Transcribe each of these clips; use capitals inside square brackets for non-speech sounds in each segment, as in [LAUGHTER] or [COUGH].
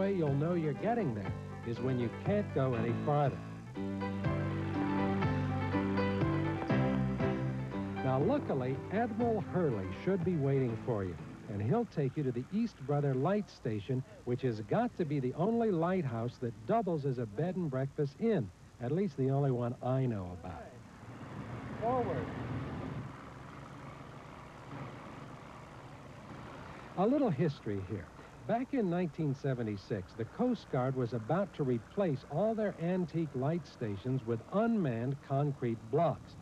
way you'll know you're getting there is when you can't go any farther. Now, luckily, Admiral Hurley should be waiting for you, and he'll take you to the East Brother Light Station, which has got to be the only lighthouse that doubles as a bed and breakfast inn, at least the only one I know about. Forward. A little history here. Back in 1976, the Coast Guard was about to replace all their antique light stations with unmanned concrete blocks.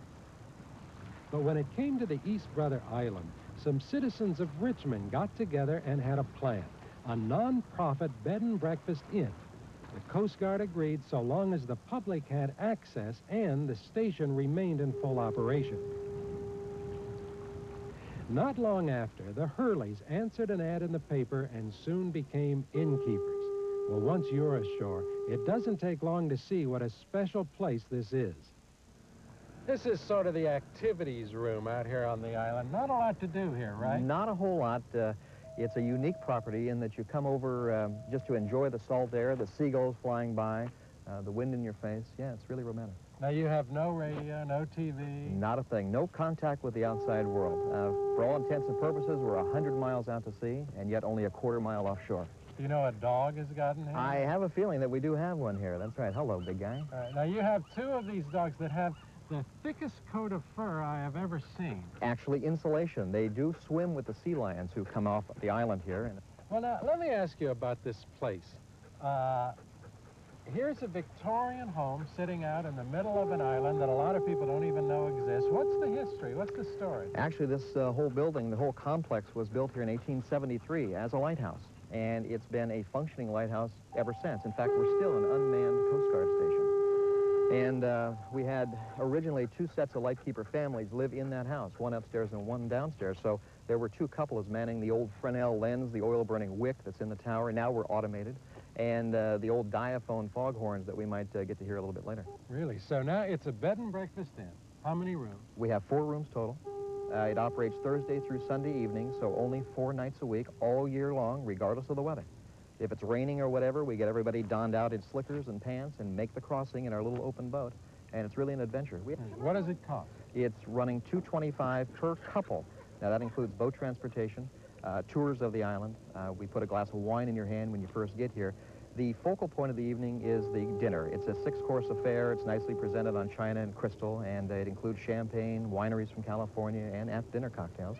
But when it came to the East Brother Island, some citizens of Richmond got together and had a plan, a non-profit bed and breakfast inn. The Coast Guard agreed so long as the public had access and the station remained in full operation. Not long after, the Hurleys answered an ad in the paper and soon became innkeepers. Well, once you're ashore, it doesn't take long to see what a special place this is. This is sort of the activities room out here on the island. Not a lot to do here, right? Not a whole lot. Uh, it's a unique property in that you come over um, just to enjoy the salt air, the seagulls flying by, uh, the wind in your face. Yeah, it's really romantic. Now, you have no radio, no TV? Not a thing. No contact with the outside world. Uh, for all intents and purposes, we're 100 miles out to sea, and yet only a quarter mile offshore. Do you know a dog has gotten here? I have a feeling that we do have one here. That's right. Hello, big guy. All right. Now, you have two of these dogs that have the thickest coat of fur I have ever seen. Actually, insulation. They do swim with the sea lions who come off the island here. Well, now, let me ask you about this place. Uh, here's a Victorian home sitting out in the middle of an island that a lot of people don't even know exists. What's the history? What's the story? Actually, this uh, whole building, the whole complex was built here in 1873 as a lighthouse. And it's been a functioning lighthouse ever since. In fact, we're still an unmanned Coast Guard station. And uh, we had originally two sets of lightkeeper families live in that house, one upstairs and one downstairs. So there were two couples manning the old Fresnel lens, the oil-burning wick that's in the tower. Now we're automated and uh, the old diaphone foghorns that we might uh, get to hear a little bit later. Really? So now it's a bed and breakfast inn. How many rooms? We have four rooms total. Uh, it operates Thursday through Sunday evening, so only four nights a week, all year long, regardless of the weather. If it's raining or whatever, we get everybody donned out in slickers and pants and make the crossing in our little open boat, and it's really an adventure. We what does it cost? It's running 225 per couple. Now, that includes boat transportation, uh, tours of the island. Uh, we put a glass of wine in your hand when you first get here. The focal point of the evening is the dinner. It's a six-course affair. It's nicely presented on china and crystal, and it includes champagne, wineries from California, and after-dinner cocktails.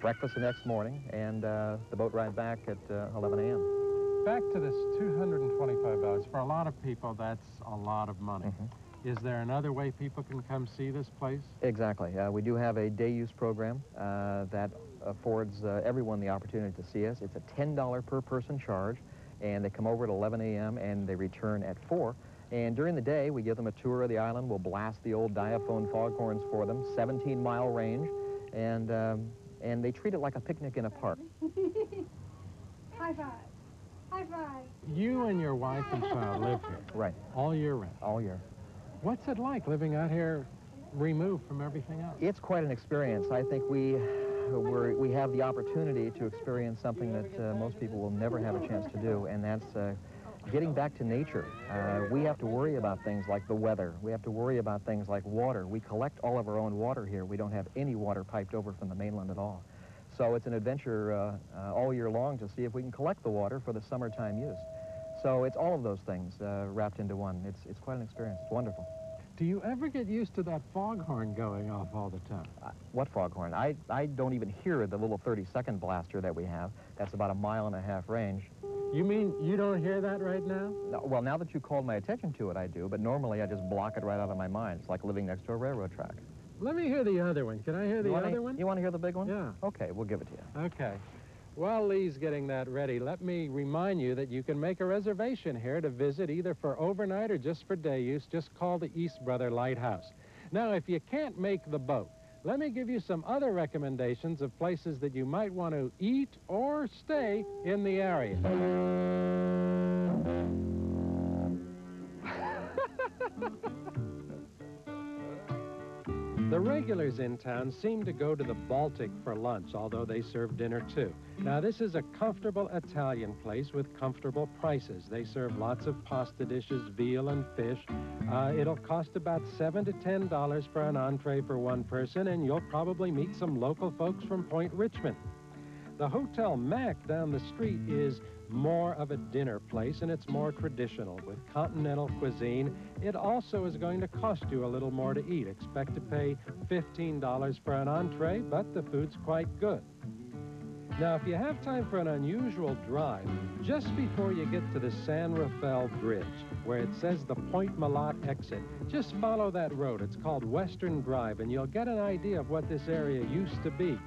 Breakfast the next morning, and uh, the boat ride back at uh, 11 a.m. Back to this $225. For a lot of people, that's a lot of money. Mm -hmm. Is there another way people can come see this place? Exactly. Uh, we do have a day-use program uh, that affords uh, everyone the opportunity to see us. It's a $10 per person charge, and they come over at 11 a.m. and they return at 4. And during the day, we give them a tour of the island. We'll blast the old diaphone foghorns for them, 17-mile range, and, um, and they treat it like a picnic in a park. [LAUGHS] High five. High five. You and your wife and child live here. Right. All year round. All year. What's it like living out here removed from everything else? It's quite an experience. I think we we we have the opportunity to experience something that uh, most people will never have a chance to do, and that's uh, getting back to nature. Uh, we have to worry about things like the weather. We have to worry about things like water. We collect all of our own water here. We don't have any water piped over from the mainland at all. So it's an adventure uh, uh, all year long to see if we can collect the water for the summertime use. So it's all of those things uh, wrapped into one. It's, it's quite an experience. It's wonderful. Do you ever get used to that foghorn going off all the time? Uh, what foghorn? I, I don't even hear the little 30-second blaster that we have. That's about a mile and a half range. You mean you don't hear that right now? No, well, now that you called my attention to it, I do. But normally I just block it right out of my mind. It's like living next to a railroad track. Let me hear the other one. Can I hear the wanna, other one? You want to hear the big one? Yeah. Okay, we'll give it to you. Okay. While Lee's getting that ready, let me remind you that you can make a reservation here to visit either for overnight or just for day use. Just call the East Brother Lighthouse. Now, if you can't make the boat, let me give you some other recommendations of places that you might want to eat or stay in the area. [LAUGHS] The regulars in town seem to go to the Baltic for lunch, although they serve dinner too. Now, this is a comfortable Italian place with comfortable prices. They serve lots of pasta dishes, veal and fish. Uh, it'll cost about seven to ten dollars for an entree for one person, and you'll probably meet some local folks from Point Richmond. The Hotel Mac down the street is more of a dinner place, and it's more traditional with continental cuisine. It also is going to cost you a little more to eat. Expect to pay $15 for an entree, but the food's quite good. Now, if you have time for an unusual drive, just before you get to the San Rafael Bridge, where it says the Point Molate exit, just follow that road. It's called Western Drive, and you'll get an idea of what this area used to be.